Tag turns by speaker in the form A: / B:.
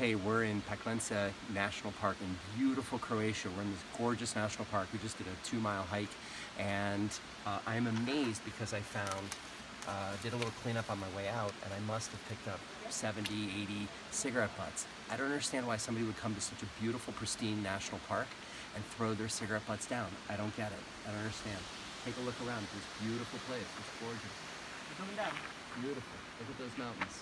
A: Hey, we're in Paklenica National Park in beautiful Croatia. We're in this gorgeous national park. We just did a two mile hike and uh, I'm amazed because I found, uh, did a little cleanup on my way out and I must have picked up 70, 80 cigarette butts. I don't understand why somebody would come to such a beautiful, pristine national park and throw their cigarette butts down. I don't get it. I don't understand. Take a look around. This beautiful place. It's gorgeous.
B: We're coming down.
A: Beautiful. Look at those mountains.